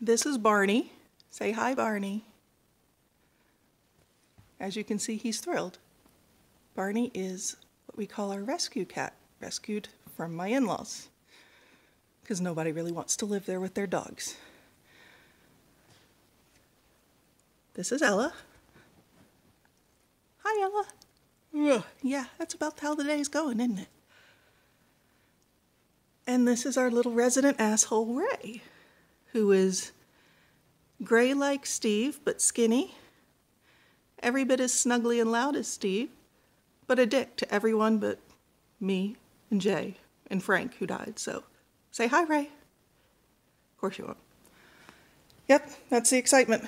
This is Barney. Say hi, Barney. As you can see, he's thrilled. Barney is what we call our rescue cat, rescued from my in laws, because nobody really wants to live there with their dogs. This is Ella. Hi, Ella. Ugh, Yeah, that's about how the day's going, isn't it? And this is our little resident asshole, Ray, who is gray like Steve, but skinny. Every bit as snuggly and loud as Steve, but a dick to everyone but me and Jay and Frank, who died. So say hi, Ray. Of course you won't. Yep, that's the excitement.